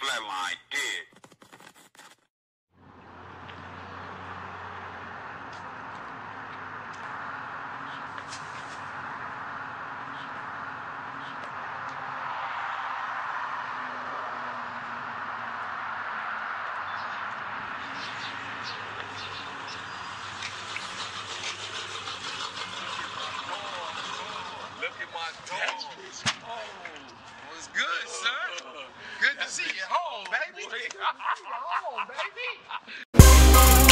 sideline dead. Look at my dog. see you home, baby. See you home, baby.